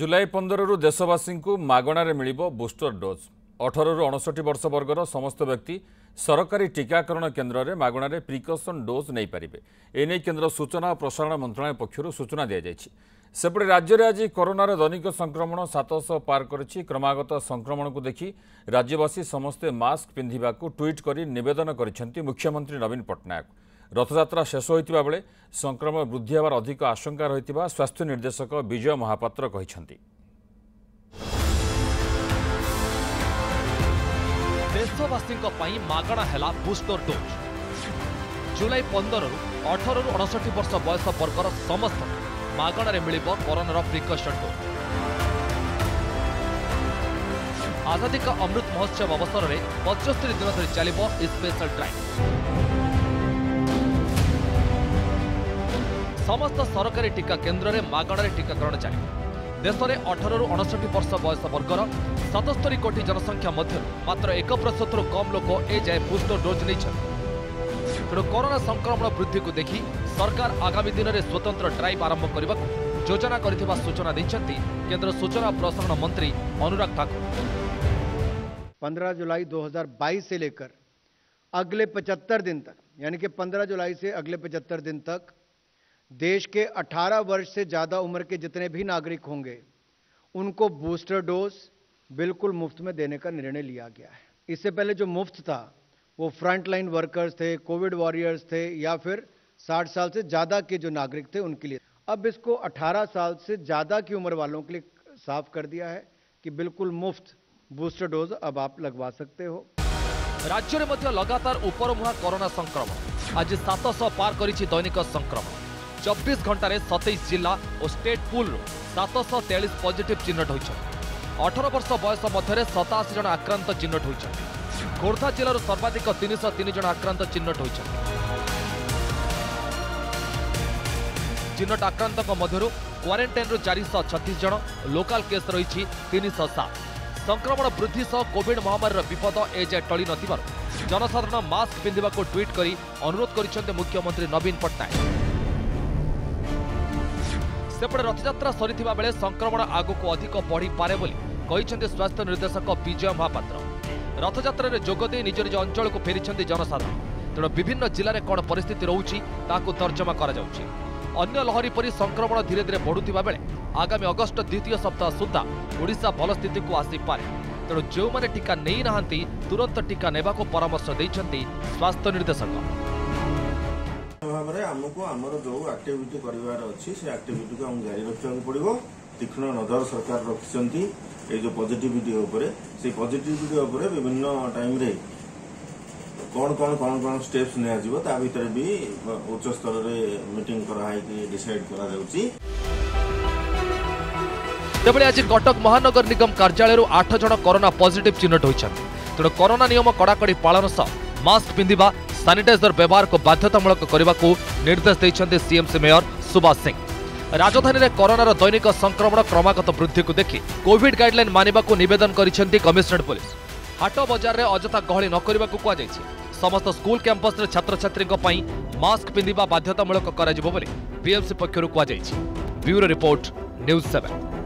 ଜୁଲାଇ ପନ୍ଦରରୁ ଦେଶବାସୀଙ୍କୁ ମାଗଣାରେ ମିଳିବ ବୁଷ୍ଟର ଡୋଜ୍ ଅଠରରୁ ଅଣଷଠି ବର୍ଷ ବର୍ଗର ସମସ୍ତ ବ୍ୟକ୍ତି ସରକାରୀ ଟିକାକରଣ କେନ୍ଦ୍ରରେ ମାଗଣାରେ ପ୍ରିକସନ୍ ଡୋଜ୍ ନେଇପାରିବେ ଏନେଇ କେନ୍ଦ୍ର ସୂଚନା ଓ ପ୍ରସାରଣ ମନ୍ତ୍ରଣାଳୟ ପକ୍ଷରୁ ସୂଚନା ଦିଆଯାଇଛି ସେପଟେ ରାଜ୍ୟରେ ଆଜି କରୋନାର ଦୈନିକ ସଂକ୍ରମଣ ସାତଶହ ପାର କରିଛି କ୍ରମାଗତ ସଂକ୍ରମଣକୁ ଦେଖି ରାଜ୍ୟବାସୀ ସମସ୍ତେ ମାସ୍କ ପିନ୍ଧିବାକୁ ଟ୍ୱିଟ୍ କରି ନିବେଦନ କରିଛନ୍ତି ମୁଖ୍ୟମନ୍ତ୍ରୀ ନବୀନ ପଟ୍ଟନାୟକ ରଥଯାତ୍ରା ଶେଷ ହୋଇଥିବା ବେଳେ ସଂକ୍ରମଣ ବୃଦ୍ଧି ହେବାର ଅଧିକ ଆଶଙ୍କା ରହିଥିବା ସ୍ୱାସ୍ଥ୍ୟ ନିର୍ଦ୍ଦେଶକ ବିଜୟ ମହାପାତ୍ର କହିଛନ୍ତି ଦେଶବାସୀଙ୍କ ପାଇଁ ମାଗଣା ହେଲା ବୁଷ୍ଟର ଡୋଜ୍ ଜୁଲାଇ ପନ୍ଦରରୁ ଅଠରରୁ ଅଣଷଠି ବର୍ଷ ବୟସ ବର୍ଗର ସମସ୍ତ ମାଗଣାରେ ମିଳିବ କରୋନାର ପ୍ରିକସନ୍ ଡୋଜ୍ ଆଜାଦି କା ଅମୃତ ମହୋତ୍ସବ ଅବସରରେ ପଞ୍ଚସ୍ତରୀ ଦିନ ଧରି ଚାଲିବ ସ୍ପେଶାଲ ଡ୍ରାଇଭ୍ समस्त सरकारी टीका केन्द्र में मगणारे टीकाकरण जारी देश में अठर रु अणसठी वर्ष बयस वर्गर सतस्तरी कोटी जनसंख्या मध्य मात्र एक प्रतिशत रु कम लोक ए जाए बुस्टर डोज नहीं तेणु करोना संक्रमण वृद्धि को देख सरकार आगामी दिन में स्वतंत्र ड्राइव आरंभ करने को योजना कर सूचना देखते केन्द्र सूचना प्रसारण मंत्री अनुराग ठाकुर पंद्रह जुलाई 2022 से लेकर अगले 75 दिन तक यानी कि 15 जुलाई से अगले 75 दिन तक देश के 18 वर्ष से ज़्यादा उम्र के जितने भी नागरिक होंगे उनको बूस्टर डोज बिल्कुल मुफ्त में देने का निर्णय लिया गया है इससे पहले जो मुफ्त था वो फ्रंटलाइन वर्कर्स थे कोविड वॉरियर्स थे या फिर 60 साल से ज़्यादा के जो नागरिक थे उनके लिए अब इसको 18 साल से ज़्यादा की उम्र वालों के लिए साफ कर दिया है कि बिल्कुल मुफ्त बूस्टर डोज अब आप लगवा सकते हो राज्य में लगातार ऊपर मुहा कोरोना संक्रमण आज सौ पार कर दैनिक संक्रमण চব্বিশ ঘণ্টার সতেইশ জেলা ও স্টেট পুলর সাতশ তেয়াশ পজিটিভ চিহ্নট হয়েছেন অঠর বর্ষ বয়স মধ্যে সতাশি জন আক্রান্ত চিহ্নট হয়েছেন খোর্ধা জেলার সর্বাধিক তিনশ তিন জন আক্রান্ত চিহ্নট হয়েছেন চিহ্নট আক্রান্ত মধ্যে କ୍ୱାରେଣ୍ଟାଇନ୍ରୁ ଚାରିଶହ ଛତିଶ ଜଣ ଲୋକାଲ କେସ୍ ରହିଛି ତିନିଶହ ସାତ ସଂକ୍ରମଣ ବୃଦ୍ଧି ସହ କୋଭିଡ୍ ମହାମାରୀର ବିପଦ ଏଯାଏ ଟଳି ନଥିବାରୁ ଜନସାଧାରଣ ମାସ୍କ ପିନ୍ଧିବାକୁ ଟ୍ୱିଟ୍ କରି ଅନୁରୋଧ କରିଛନ୍ତି ମୁଖ୍ୟମନ୍ତ୍ରୀ ନବୀନ ପଟ୍ଟନାୟକ ସେପଟେ ରଥଯାତ୍ରା ସରିଥିବା ବେଳେ ସଂକ୍ରମଣ ଆଗକୁ ଅଧିକ ବଢ଼ିପାରେ ବୋଲି କହିଛନ୍ତି ସ୍ୱାସ୍ଥ୍ୟ ନିର୍ଦ୍ଦେଶକ ବିଜୟ ମହାପାତ୍ର ରଥଯାତ୍ରାରେ ଯୋଗ ଦେଇ ନିଜ ନିଜ ଅଞ୍ଚଳକୁ ଫେରିଛନ୍ତି ଜନସାଧାରଣ ତେଣୁ ବିଭିନ୍ନ ଜିଲ୍ଲାରେ କ'ଣ ପରିସ୍ଥିତି ରହୁଛି ତାହାକୁ ତର୍ଜମା କରାଯାଉଛି ଅନ୍ୟ ଲହରୀ ପରି ସଂକ୍ରମଣ ଧୀରେ ଧୀରେ ବଢ଼ୁଥିବା ବେଳେ ଆଗାମୀ ଅଗଷ୍ଟ ଦ୍ୱିତୀୟ ସପ୍ତାହ ସୁଦ୍ଧା ଓଡ଼ିଶା ଭଲ ସ୍ଥିତିକୁ ଆସିପାରେ ତେଣୁ ଯେଉଁମାନେ ଟିକା ନେଇନାହାନ୍ତି ତୁରନ୍ତ ଟିକା ନେବାକୁ ପରାମର୍ଶ ଦେଇଛନ୍ତି ସ୍ୱାସ୍ଥ୍ୟ ନିର୍ଦ୍ଦେଶକ ଭାବରେ ଆମକୁ ଆମର ଯୋଉ ଆକ୍ଟିଭିଟି କରିବାର ଅଛି ସେ ଆକ୍ଟିଭିଟିକୁ ଆମକୁ ଜାରି ରଖିବାକୁ ପଡିବ ତୀକ୍ଷ୍ଣ ନଜର ସରକାର ରଖିଛନ୍ତି ଏଇ ଯୋଉ ପଜିଟିଭିଟି ଉପରେ ସେଇ ପଜିଟିଭିଟି ଉପରେ ବିଭିନ୍ନ ଟାଇମ୍ରେ କ'ଣ କ'ଣ କ'ଣ କ'ଣ ଷ୍ଟେପ୍ସ ନିଆଯିବ ତା ଭିତରେ ବି ଉଚ୍ଚସ୍ତରରେ ମିଟିଂ କରାହେଇକି ଡିସାଇଡ୍ କରାଯାଉଛି ସେଭଳି ଆଜି କଟକ ମହାନଗର ନିଗମ କାର୍ଯ୍ୟାଳୟରୁ ଆଠ ଜଣ କରୋନା ପଜିଟିଭ୍ ଚିହ୍ନଟ ହୋଇଛନ୍ତି ତେଣୁ କରୋନା ନିୟମ କଡ଼ାକଡ଼ି ପାଳନ ସହ ମାସ୍କ ପିନ୍ଧିବା ସାନିଟାଇଜର ବ୍ୟବହାରକୁ ବାଧ୍ୟତାମୂଳକ କରିବାକୁ ନିର୍ଦ୍ଦେଶ ଦେଇଛନ୍ତି ସିଏମ୍ସି ମେୟର ସୁବାସ ସିଂ ରାଜଧାନୀରେ କରୋନାର ଦୈନିକ ସଂକ୍ରମଣ କ୍ରମାଗତ ବୃଦ୍ଧିକୁ ଦେଖି କୋଭିଡ୍ ଗାଇଡ୍ଲାଇନ୍ ମାନିବାକୁ ନିବେଦନ କରିଛନ୍ତି କମିଶନରେଟ୍ ପୁଲିସ୍ ହାଟ ବଜାରରେ ଅଯଥା ଗହଳି ନ କରିବାକୁ କୁହାଯାଇଛି ସମସ୍ତ ସ୍କୁଲ କ୍ୟାମ୍ପସରେ ଛାତ୍ରଛାତ୍ରୀଙ୍କ ପାଇଁ ମାସ୍କ ପିନ୍ଧିବା ବାଧ୍ୟତାମୂଳକ କରାଯିବ ବୋଲି ବିଏମ୍ସି ପକ୍ଷରୁ କୁହାଯାଇଛି ବ୍ୟୁରୋ ରିପୋର୍ଟ ନ୍ୟୁଜ୍ ସେଭେନ୍